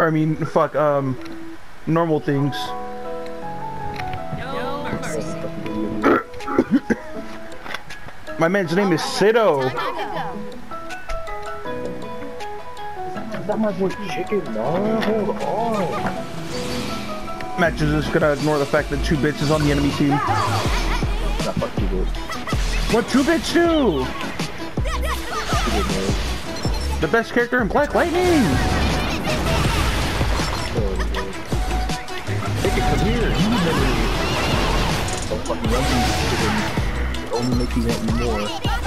Or, I mean, fuck, um, normal things. No mercy. My man's name is Sido. Is that my boy Chicken? No, hold on. Match is just gonna ignore the fact that two bits is on the enemy team. What two bits do? The best character in Black Lightning. Chicken, come here. You never Don't fucking run me, chicken. It only make you want me more.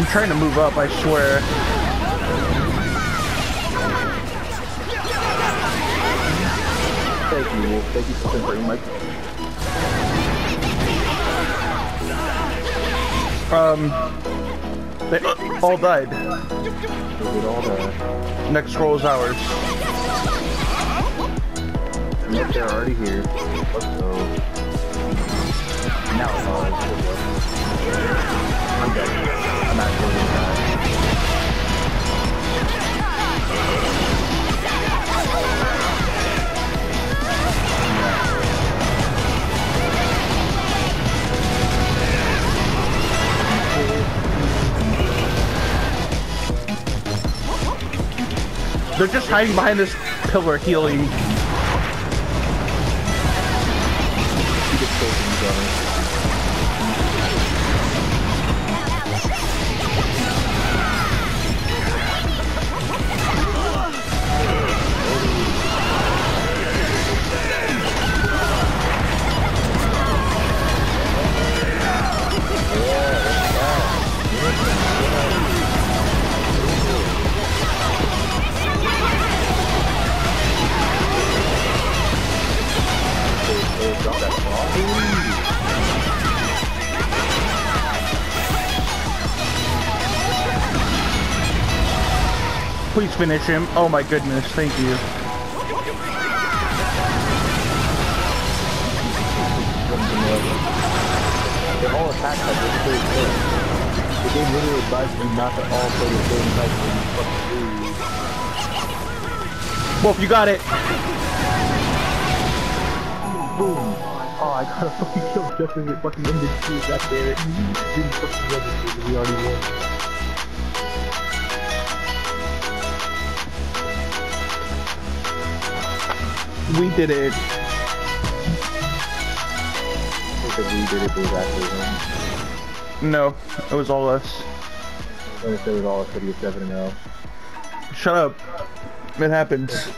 I'm trying to move up, I swear. Thank you, Wolf. Thank you for converting my Um, they all died. did all that. Next scroll is ours. Yep, they're already here. Let's go. Now it's all They're just hiding behind this pillar healing. Please finish him. Oh my goodness, thank you. They all attack pretty quick. The game literally advises you not to all play the same type when you fucking lose. Wolf, you got it. Boom! Oh, I got a fucking kill just as it fucking ended too, god damn it. Didn't fucking register we already won. We did it. Because we did it, was actually him. No, it was all us. If it was all us, it'd be 7 0. Shut up. It happens.